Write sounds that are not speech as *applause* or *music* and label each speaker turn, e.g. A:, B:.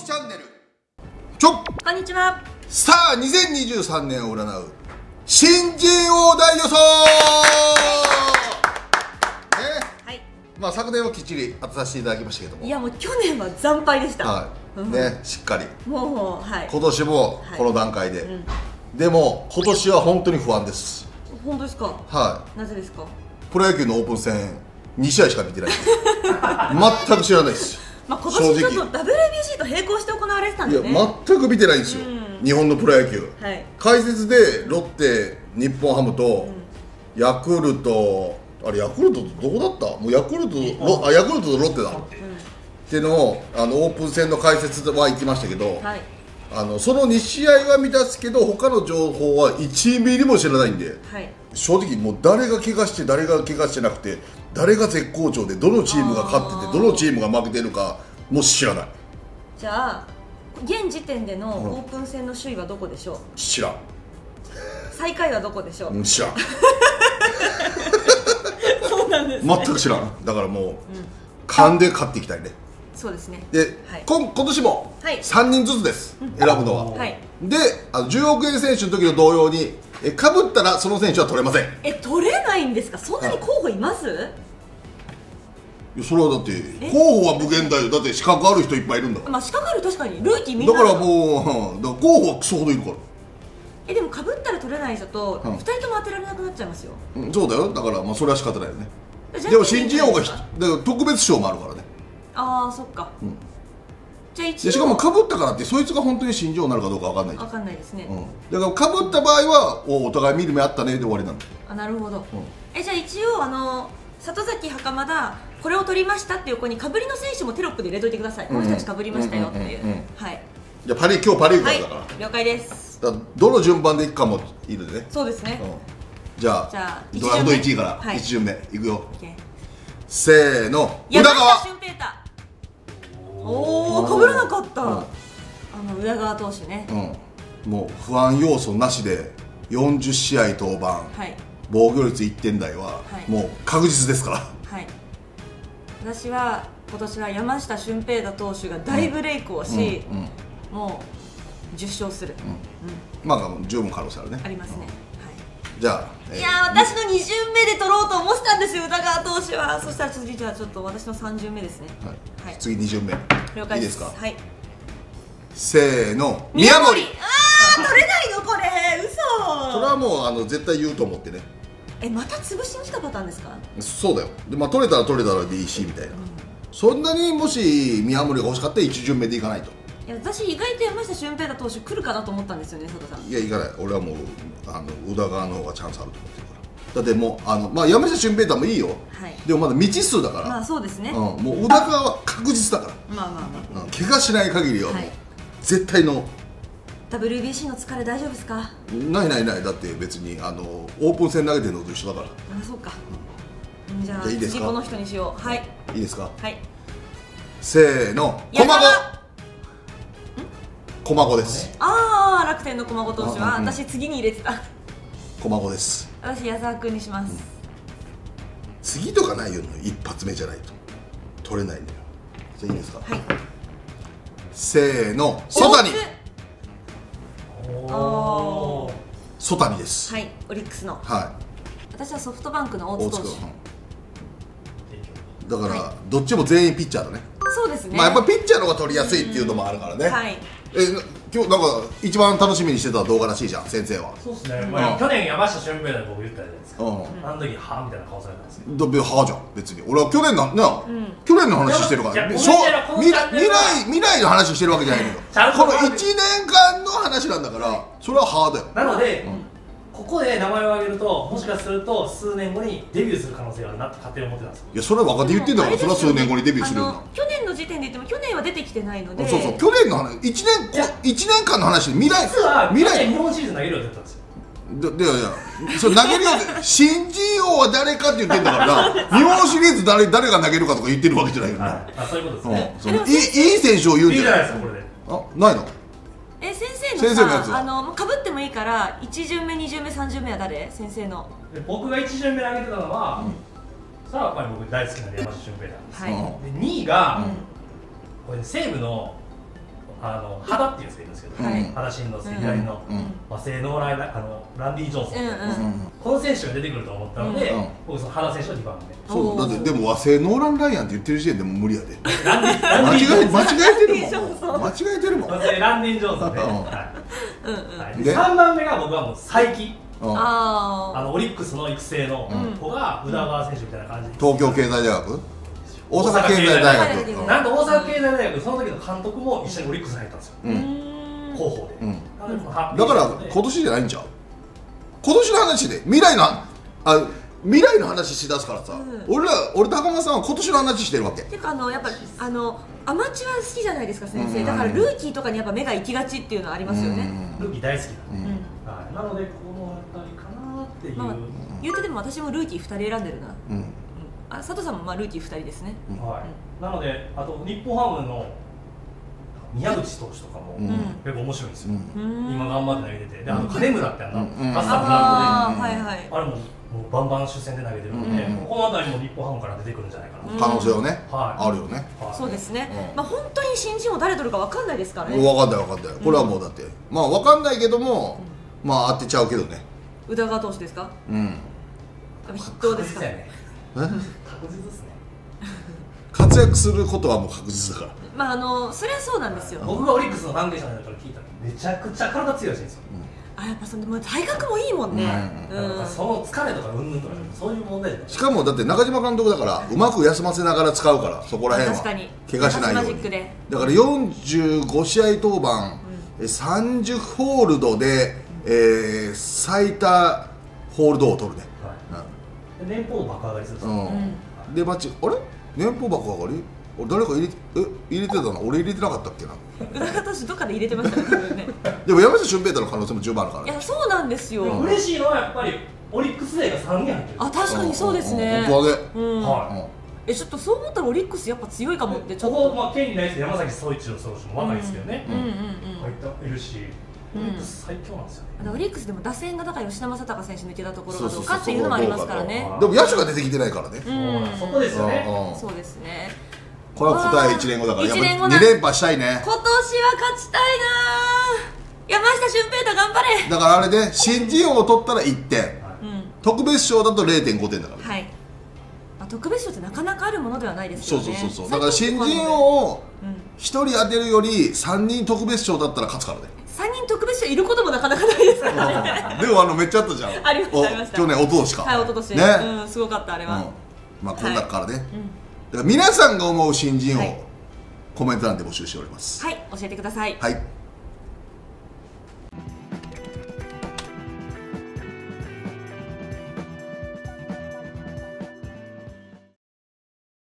A: きチャンネル。ちょっ
B: こんにちは。
A: さあ2023年を占う。新人王大予想。ね。
B: はい。
A: まあ昨年はきっちり当てさせていただきましたけども。
B: いやもう去年は惨敗でした。
A: はい、
B: うん。
A: ねしっかり。
B: もうはい。
A: 今年もこの段階で、でも今年は本当に不安です。
B: 本当ですか？
A: は
B: なぜですか？
A: いプロ野球のオープン戦2試合しか見てないです *laughs* 全く知らないです
B: まあ今年ちょっ
A: 正
B: と WBC と並行して行われてたん
A: いや
B: でね。
A: 全く見てないんですよ、
B: うん。
A: 日本のプロ野球。
B: はい。
A: 解説でロッテ日本ハムと、ヤクルトあれヤクルトとどこだった？もうヤクルトとロあヤクルトとロッテだ。っていうのをあのオープン戦の解説は行きましたけど、
B: はい。
A: あのその2試合は見たすけど他の情報は1ミリも知らないんで
B: はい。
A: 正直もう誰が怪我して誰が怪我してなくて誰が絶好調でどのチームが勝っててどのチームが負けてるかも知らない
B: じゃあ現時点でのオープン戦の首位はどこでしょう？
A: 知らん
B: 最下位はどこでしょう？
A: うん知らん *laughs*
B: そうなんです、ね。
A: 全く知らんだからもう、勘で勝っていきたいね
B: そうですね。
A: で、
B: はい
A: 今今年も
B: はい
A: 3人ずつです、選ぶのは、
B: はい。
A: であの10億円選手の時の同様にえかぶったらその選手は取れませんい
B: え取れないんですか？そんなに候補います？
A: やそれはだって候補は無限大よ。だって資格ある人いっぱいいるんだから。
B: まあ資格ある確かに。ルーキーみんな。
A: だからもう、うんだから候補はクソほどいるから。
B: えでも被ったら取れない人と
A: うん。
B: 二人とも当てられなくなっちゃいますよ。
A: うんそうだよ。だからまあそれは仕方ないよね。でも新人王がひだから特別賞もあるからね。
B: ああそっか、
A: ん。
B: じゃあ一応。
A: でしかもかぶったからってそいつが本当に新人王になるかどうかわかんないじゃん、
B: わかんないですね、
A: うん、だからかぶった場合はおお互い見る目あったねで終わりなんだ
B: あなるほど、えじゃあ一応あの里崎袴田これを取りましたって横にかぶりの選手もテロップで入れといてください、この人たちかぶりましたよっていう,、はい。
A: じゃあパリ今日パ・リーグか
B: はい
A: らだから,、
B: 了解です。
A: だどの順番でいくかもいるでね、
B: そうですね、
A: うん、じゃあ
B: じゃあ
A: ドラフト1位から
B: はい。
A: 1巡目いくよ、せーの。宇田川。
B: 俊平太。おおかぶらなかった、
A: うん。
B: あの宇田川投手ね、
A: うん、もう不安要素なしで40試合登板、
B: はい。
A: 防御率1点台は
B: はい。
A: もう確実ですから、
B: はい、私は今年は山下俊平太投手が大ブレイクをし、
A: うんうん。
B: もう10勝する、
A: まあ十分可能性あるね。
B: ありますね、
A: じゃあ、えー。
B: い、いやー私の2巡目で取ろうと思ってたんですよ宇田川投手は。そしたら次じゃあちょっと私の3巡目ですね。
A: はい。
B: はい。
A: 次2巡目。
B: 了解です。
A: か？
B: はい。
A: せーの。宮森。
B: ああ取れないのこれ。嘘。
A: それはもうあの絶対言うと思ってね
B: えまた潰しに来たパターンですか？
A: そうだよ。で、まあ、取れたら取れたらでいいしみたいな、そんなにもし宮森が欲しかったら1巡目でいかないと。
B: いや私意外と山下俊平太投手来るかなと思ったんですよね佐藤さん。
A: いやいかない。俺はもうあの宇田川の方がチャンスあると思ってるから。だってもうあの、まあ、山下俊平太もいいよ、
B: はい。
A: でもまだ未知数だから、
B: まあそうですね、
A: うん、もう宇田川は確実だか
B: まあまあま
A: ら、うん、怪我しない限りはもう、
B: はい。
A: 絶対の
B: あ WBC の疲れ大丈夫ですか？
A: ないないない。だって別にあのオープン戦投げてるのと一緒だから。
B: あそうか、うん。じゃあ
A: いいですか？
B: 次この人にしよう。はい。
A: いいですか？
B: はい。
A: せーの。
B: 矢
A: 駒
B: 沢
A: 子駒子です。
B: ああ楽天の駒子投手は。
A: うんうん
B: 私次に入れてた。
A: 駒子です。
B: 私矢沢君にします、
A: 次とかないよ一発目じゃないと。取れないんだよ。じゃあいいですか？
B: はい。
A: せーの。曽谷
C: ー
A: 曽谷です。
B: はいオリックスの。
A: は
B: 私はソフトバンクの大津投手。
A: だから、どっちも全員ピッチャーだね。
B: そうですね。
A: まあやっぱピッチャーの方が取りやすいっていうのもあるからね、
B: はい
A: えな今日なんか一番楽しみにしてた動画らしいじゃん先生は。
C: そうですね、まあ、
A: うん
C: 去年山下俊平太僕言ったじゃないですか、
A: うん、
C: あの時はみたいな顔されたんですけど。
A: だべはあじゃん別に。俺は去年のな、
B: ん。
A: 去年の話してるか
C: いや
A: らしょ
C: ごめんねこの
A: 未来
C: チャンネルは。
A: 未来未来の話してるわけじゃないのよ。
C: ちゃんと
A: この1年間の話なんだからそれははあだよ。
C: なので、ここで名前を挙げるともしかすると数年後にデビューする可能性があるなって勝手に思ってたんですよ。
A: いやそれは若手言ってんだからそれは数年後にデビューするよ
B: あの去年の時点で言っても去年は出てきてないので。
A: そうそう。去年の話1年こ一年間の話で未来
C: 実は
A: 未来。
C: 日本シリーズ投げるよって言ったんですよ。
A: ででいやいや。それ投げるよ新人王は誰かって言ってんだからな *laughs* 日本シリーズ誰誰が投げるかとか言ってるわけじゃないよね、
C: はい、あそういうことです
A: うん。
C: ね、
A: そのいい選手を言うん
C: じゃ
A: な
C: ないいですかこれで。
A: あないの？
B: え先生の
A: 先生のやつは
B: さあのかぶってもいいから1巡目2巡目3巡目は誰？先生の。
C: で僕が1巡目投げてたのは、それはやっぱり僕大好きな山下俊平太
B: はい、
A: うん。
C: で2位が、
B: うん。
C: これ西武のあの肌っていうんですけど、
B: はい。
C: 肌心の左の、
A: うん。
C: 和製ノーライあのランディ・ジョンソン、
B: うんうん。
C: この選手が出てくると思ったので、
A: うん
C: 僕その原選手を2番目
A: そうだってでも和製ノーラン・ライアンって言ってる時点でもう無理やで。*laughs*
C: ランディラン
A: 間違
C: ディ・ジョンソン。
A: え間違えてるも
B: ランディジョンソン。
A: ん間違えてるもん。
C: 和製ランディ・ジョンソンね、
A: うん
C: はい。
B: うんうん。
C: はい、
A: で？
C: で3番目が僕はもう才木
A: うん。
B: あ
C: あのオリックスの育成の
B: うん
C: 子が宇田川選手みたいな感じで
A: 東京経済大学？大阪経済大学
B: うん
C: なんと大阪経済大学その時の監督も一緒にオリックスに入ったんですよ。
B: あ
A: うん。
B: うん
C: 広報で、
A: うん。だから今年じゃないんちゃう？今年の話で未来のあ未来の話しだすからさ、
B: うん。
A: 俺ら俺と袴さんは今年の話してるわけ。
B: ていうかあのやっぱあのアマチュア好きじゃないですか先生、
A: うん。
B: だからルーキーとかにやっぱ目が行きがちっていうのはありますよね、
C: ルーキー大好きなんで、
A: うん。
B: うん
C: はい、なのでこの辺りかなっていう、
B: まあ言うてでも私もルーキー2人選んでるな、うん
A: うん
B: あ佐藤さんもまあルーキー2人ですね。
C: はい、なのであと日本ハムの宮口投手とかも
A: うん。
C: 結構面白いんですよ、今頑張って投げてて。であと金村ってあ
A: ん。
C: ガスタブ
B: ああ
C: ランドで、
B: はいはい。
C: あれももうバンバン主戦で投げてるので、
A: うん。
C: この辺りも日本ハムから出てくるんじゃないかな、
B: うん
A: 可能性はね、
C: はい。
A: あるよね。
C: はい。
B: そうですね、
A: うん。
B: まあ本当に新人を誰取るか分かんないですからね、
A: 分かんない分かんないこれはもうだって、まあ分かんないけども、まあ当てちゃうけどね。
B: 宇田川投手ですか？
A: うん。
B: 筆頭ですか？
C: ね。
A: え
C: 確実ですね。
A: 活躍することはもう確実だから。
B: まああのそれはそうなんですよ、
C: 僕がオリックスの関係者の人から聞いたらめちゃくちゃ体強いらしいんですよ、
B: あやっぱそのもう体格もいいもんね、
A: う
B: うん。ん
C: なんかその疲れとかうんぬんとかそういう問題じゃない。
A: しかもだって中島監督だからうまく休ませながら使うからそこら辺は。
B: 確かに。
A: 怪我しないよう
B: マジック
A: に
B: で。
A: だから45試合登板、え30ホールドで、えー最多ホールドを取るね、
C: 年俸爆上がりするんですよ、
A: うん。
B: うん。
A: でバッチあれ？年俸箱上がり？俺誰か入れえ入れてたな俺入れてなかったっけな？
B: 宇田川投手どっかで入れてましたね
A: で。*laughs* も山下俊平太の可能性も十分あるからね。
B: いやそうなんですよ、
C: でも嬉しいのはやっぱりオリックス勢が3人入ってる。
B: あ確かにそうですね。
A: うんうん。うん
B: うん、
C: は
B: えちょっとそう思ったらオリックスやっぱ強いかもって
C: い
B: ちょっ
C: ことこ、まあ、権利ないですけど山崎総一郎選手も若いですけどね、
B: うんうんうん
C: 入っているし、オリックス最強なんですよね、
B: うんオリックスでも打線がだから吉田正尚選手抜けたところがど
A: う
B: かっていうのもありますからね。
A: でも野手が出てきてないからね、
B: うん。
C: そこですよね、
A: うんうん
B: そうですね。
A: これは答え1年後だから。やっぱ
B: 一年後だ
A: 2連覇したいね。
B: 今年は勝ちたいな山下俊平太頑張れ。
A: だからあれで新人王を取ったら1点。
B: うん。
A: 特別賞だと0.5点だから
B: はい、まあ、特別賞ってなかなかあるものではないですよね。
A: そうそうそうそう。だから新人王を
B: うん。
A: 1人当てるより3人特別賞だったら勝つからね
B: 3人特別賞いることもなかなかないですからね。
A: でもあのめっちゃあったじゃん。
B: ありました
A: お
B: ありました。
A: 去年一昨年か。
B: はい一昨年
A: ね、
B: うんすごかったあれは、
A: うん。まあこの中からね、
B: うん。
A: だから皆さんが思う新人王、
B: はい。
A: コメント欄で募集しております。
B: はい教えてください。
A: はい